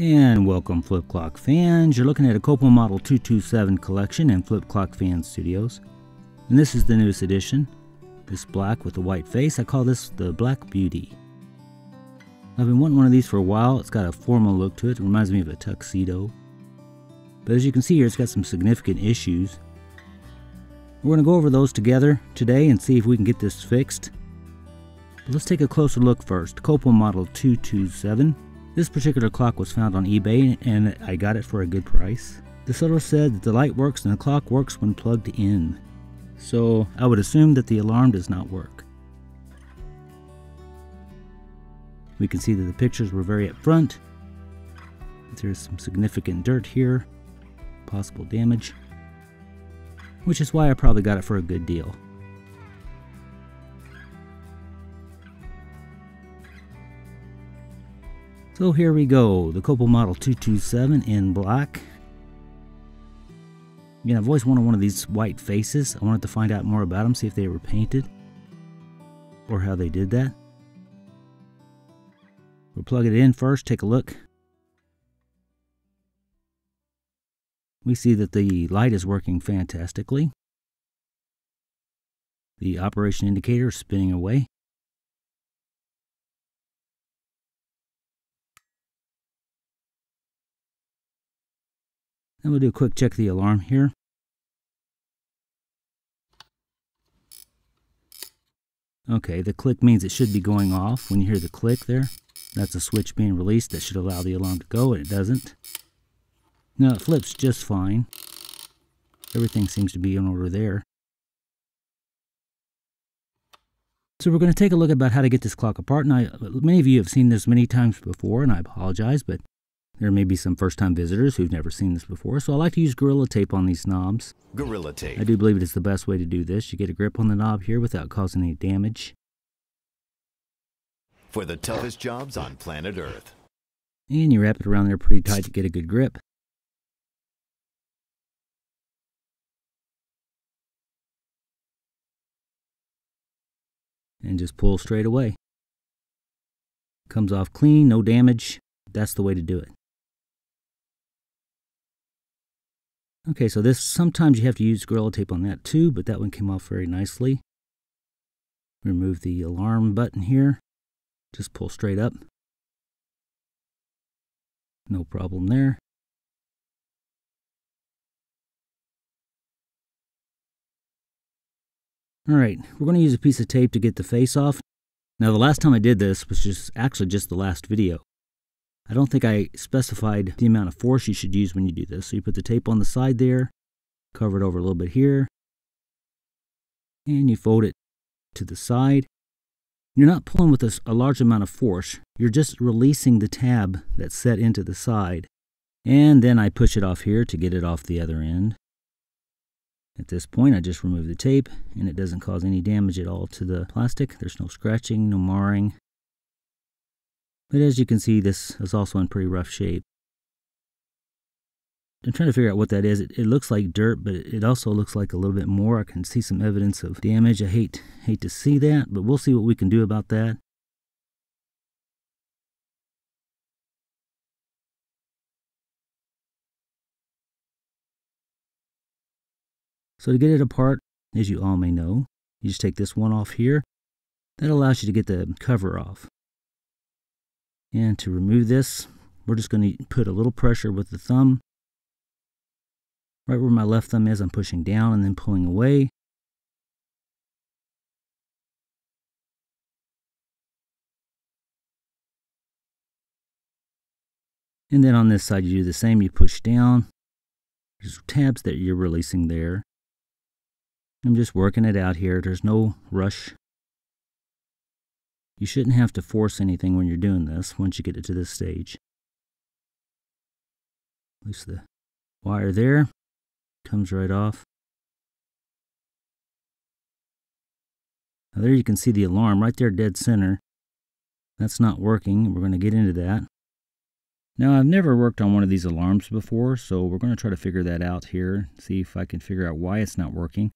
And welcome Flip Clock fans. You're looking at a Copal Model 227 collection in Flip Clock Fan Studios. And this is the newest edition. This black with the white face. I call this the Black Beauty. I've been wanting one of these for a while. It's got a formal look to it. It reminds me of a tuxedo. But as you can see here, it's got some significant issues. We're going to go over those together today and see if we can get this fixed. But let's take a closer look first. Copal Model 227. This particular clock was found on eBay and I got it for a good price. The seller said that the light works and the clock works when plugged in. So I would assume that the alarm does not work. We can see that the pictures were very upfront. There's some significant dirt here, possible damage, which is why I probably got it for a good deal. So here we go, the Copal Model 227 in black. Again, I've always wanted one of these white faces. I wanted to find out more about them, see if they were painted or how they did that. We'll plug it in first, take a look. We see that the light is working fantastically. The operation indicator is spinning away. And we'll do a quick check the alarm here. Okay, the click means it should be going off. When you hear the click there, that's a switch being released that should allow the alarm to go, and it doesn't. Now it flips just fine. Everything seems to be in order there. So we're going to take a look about how to get this clock apart. Now, many of you have seen this many times before, and I apologize, but there may be some first-time visitors who've never seen this before, so I like to use Gorilla Tape on these knobs. Gorilla Tape. I do believe it is the best way to do this. You get a grip on the knob here without causing any damage. For the toughest jobs on planet Earth. And you wrap it around there pretty tight to get a good grip. And just pull straight away. Comes off clean, no damage. That's the way to do it. Okay, so this, sometimes you have to use Gorilla Tape on that too, but that one came off very nicely. Remove the alarm button here. Just pull straight up. No problem there. Alright, we're going to use a piece of tape to get the face off. Now the last time I did this was just actually just the last video. I don't think I specified the amount of force you should use when you do this. So you put the tape on the side there, cover it over a little bit here, and you fold it to the side. You're not pulling with a, a large amount of force. You're just releasing the tab that's set into the side. And then I push it off here to get it off the other end. At this point, I just remove the tape, and it doesn't cause any damage at all to the plastic. There's no scratching, no marring. But as you can see, this is also in pretty rough shape. I'm trying to figure out what that is. It, it, looks like dirt, but it also looks like a little bit more. I can see some evidence of damage. I hate hate to see that, but we'll see what we can do about that. So to get it apart, as you all may know, you just take this one off here. That allows you to get the cover off. And to remove this, we're just going to put a little pressure with the thumb. Right where my left thumb is, I'm pushing down and then pulling away. And then on this side, you do the same. You push down. There's tabs that you're releasing there. I'm just working it out here. There's no rush you shouldn't have to force anything when you're doing this once you get it to this stage. Loose the wire there, comes right off. Now there you can see the alarm right there dead center. That's not working. We're going to get into that. Now I've never worked on one of these alarms before, so we're going to try to figure that out here, see if I can figure out why it's not working.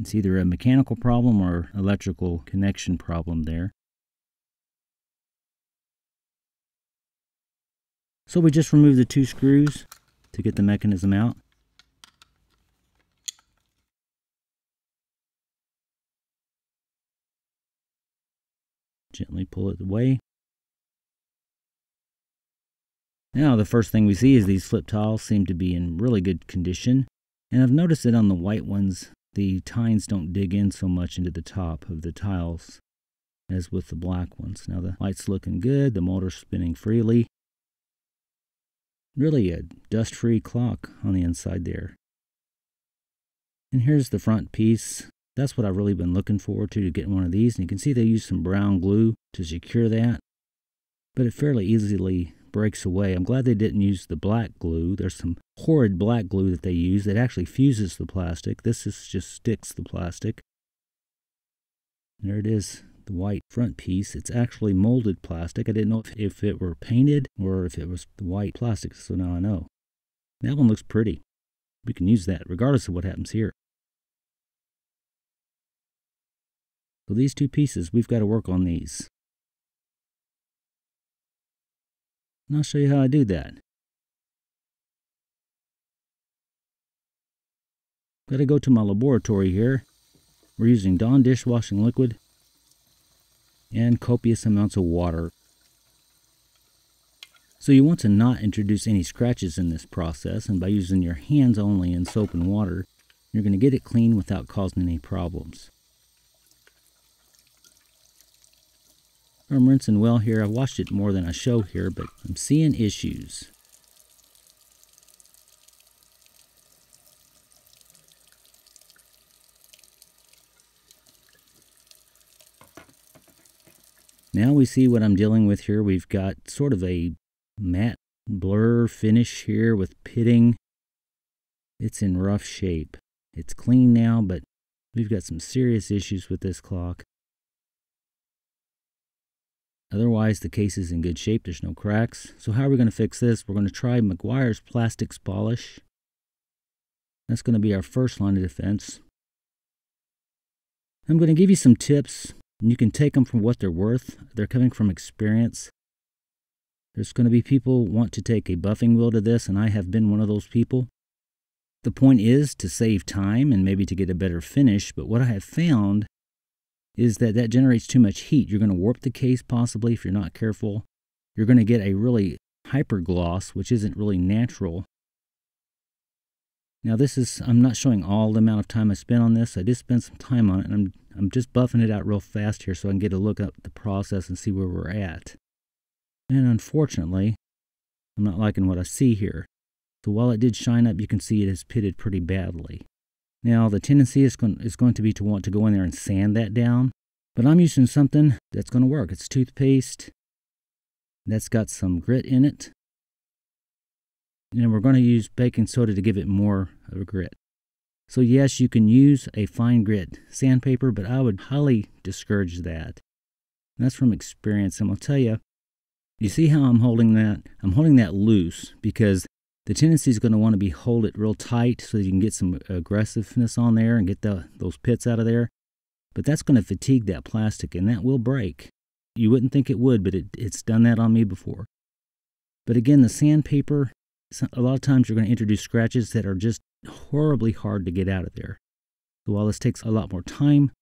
It's either a mechanical problem or electrical connection problem there. So we just remove the two screws to get the mechanism out. Gently pull it away. Now the first thing we see is these flip tiles seem to be in really good condition. And I've noticed that on the white ones, the tines don't dig in so much into the top of the tiles as with the black ones. Now the light's looking good, the motor's spinning freely. Really a dust-free clock on the inside there. And here's the front piece. That's what I've really been looking forward to to get one of these. And you can see they use some brown glue to secure that. But it fairly easily breaks away. I'm glad they didn't use the black glue. There's some horrid black glue that they use that actually fuses the plastic. This is just sticks the plastic. There it is, the white front piece. It's actually molded plastic. I didn't know if, it were painted or if it was the white plastic, so now I know. That one looks pretty. We can use that regardless of what happens here. So these two pieces, we've got to work on these. And I'll show you how I do that. Got to go to my laboratory here. We're using Dawn dishwashing liquid and copious amounts of water. So you want to not introduce any scratches in this process and by using your hands only in soap and water, you're going to get it clean without causing any problems. I'm rinsing well here. I've washed it more than I show here, but I'm seeing issues. Now we see what I'm dealing with here. We've got sort of a matte blur finish here with pitting. It's in rough shape. It's clean now, but we've got some serious issues with this clock. Otherwise, the case is in good shape. There's no cracks. So how are we going to fix this? We're going to try Meguiar's Plastics Polish. That's going to be our first line of defense. I'm going to give you some tips. And you can take them for what they're worth. They're coming from experience. There's going to be people want to take a buffing wheel to this, and I have been one of those people. The point is to save time and maybe to get a better finish, but what I have found is that that generates too much heat. You're going to warp the case possibly if you're not careful. You're going to get a really hyper gloss, which isn't really natural. Now this is, I'm not showing all the amount of time I spent on this. I did spend some time on it and I'm, I'm just buffing it out real fast here so I can get a look at the process and see where we're at. And unfortunately, I'm not liking what I see here. So while it did shine up, you can see it has pitted pretty badly. Now, the tendency is going, is going to be to want to go in there and sand that down. But I'm using something that's going to work. It's toothpaste. That's got some grit in it. And we're going to use baking soda to give it more of a grit. So yes, you can use a fine grit sandpaper, but I would highly discourage that. And that's from experience. And I'll tell you, you see how I'm holding that? I'm holding that loose because the tendency is going to want to be hold it real tight so you can get some aggressiveness on there and get the, those pits out of there. But that's going to fatigue that plastic and that will break. You wouldn't think it would, but it, it's done that on me before. But again, the sandpaper, a lot of times you're going to introduce scratches that are just horribly hard to get out of there. So while this takes a lot more time,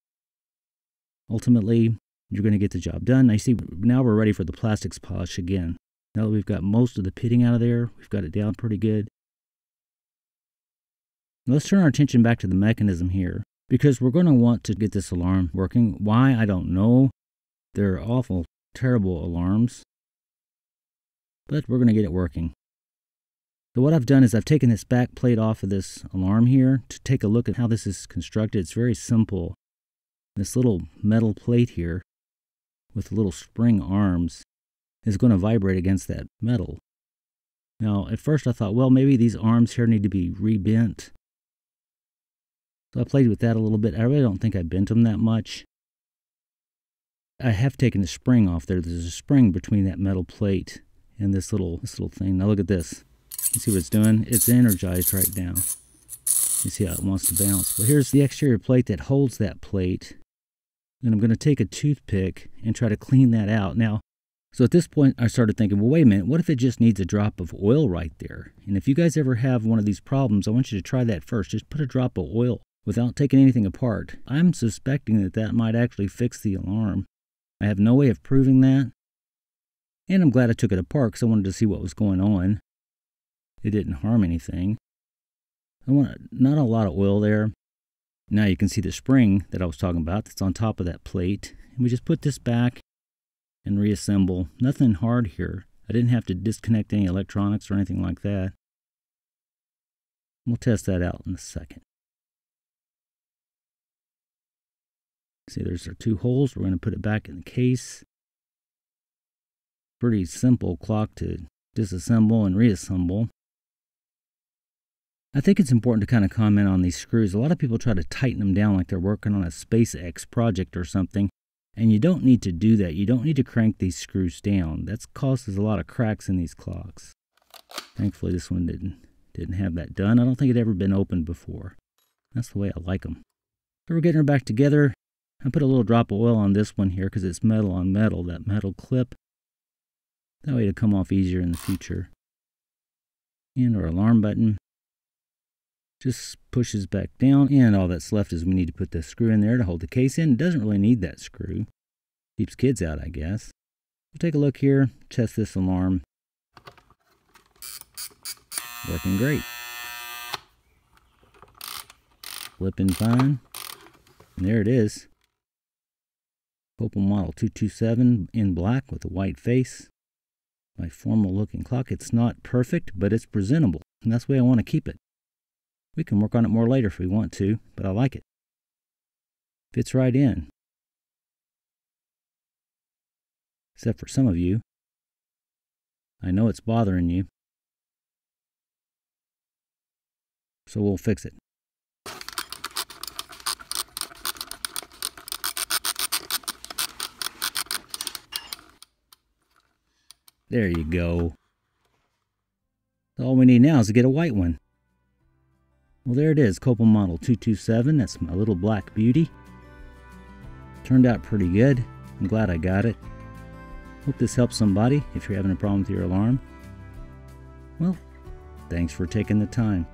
ultimately you're going to get the job done. You see, now we're ready for the plastics polish again. Now that we've got most of the pitting out of there, we've got it down pretty good. Let's turn our attention back to the mechanism here because we're going to want to get this alarm working. Why? I don't know. They're awful, terrible alarms. But we're going to get it working. So what I've done is I've taken this back plate off of this alarm here to take a look at how this is constructed. It's very simple. This little metal plate here with little spring arms is going to vibrate against that metal. Now, at first I thought, well, maybe these arms here need to be rebent. So I played with that a little bit. I really don't think I bent them that much. I have taken the spring off there. There's a spring between that metal plate and this little this little thing. Now look at this. You see what it's doing? It's energized right now. You see how it wants to bounce. But here's the exterior plate that holds that plate. And I'm going to take a toothpick and try to clean that out. Now, So at this point, I started thinking, well, wait a minute, what if it just needs a drop of oil right there? And if you guys ever have one of these problems, I want you to try that first. Just put a drop of oil without taking anything apart. I'm suspecting that that might actually fix the alarm. I have no way of proving that. And I'm glad I took it apart because I wanted to see what was going on. It didn't harm anything. I want not a lot of oil there. Now you can see the spring that I was talking about that's on top of that plate. And we just put this back and reassemble. Nothing hard here. I didn't have to disconnect any electronics or anything like that. We'll test that out in a second. See, there's our two holes. We're going to put it back in the case. Pretty simple clock to disassemble and reassemble. I think it's important to kind of comment on these screws. A lot of people try to tighten them down like they're working on a SpaceX project or something. And you don't need to do that. You don't need to crank these screws down. That causes a lot of cracks in these clocks. Thankfully, this one didn't, didn't have that done. I don't think it ever been opened before. That's the way I like them. So we're getting her back together. I put a little drop of oil on this one here because it's metal on metal, that metal clip. That way it'll come off easier in the future. And our alarm button just pushes back down and all that's left is we need to put the screw in there to hold the case in. It doesn't really need that screw. Keeps kids out, I guess. We'll take a look here, test this alarm. Working great. Flipping fine. And there it is. Copal Model 227 in black with a white face. My formal looking clock. It's not perfect, but it's presentable. And that's the way I want to keep it. We can work on it more later if we want to, but I like it. Fits right in. Except for some of you. I know it's bothering you. So we'll fix it. There you go. All we need now is to get a white one. Well, there it is, Copal Model 227. That's my little black beauty. Turned out pretty good. I'm glad I got it. Hope this helps somebody if you're having a problem with your alarm. Well, thanks for taking the time.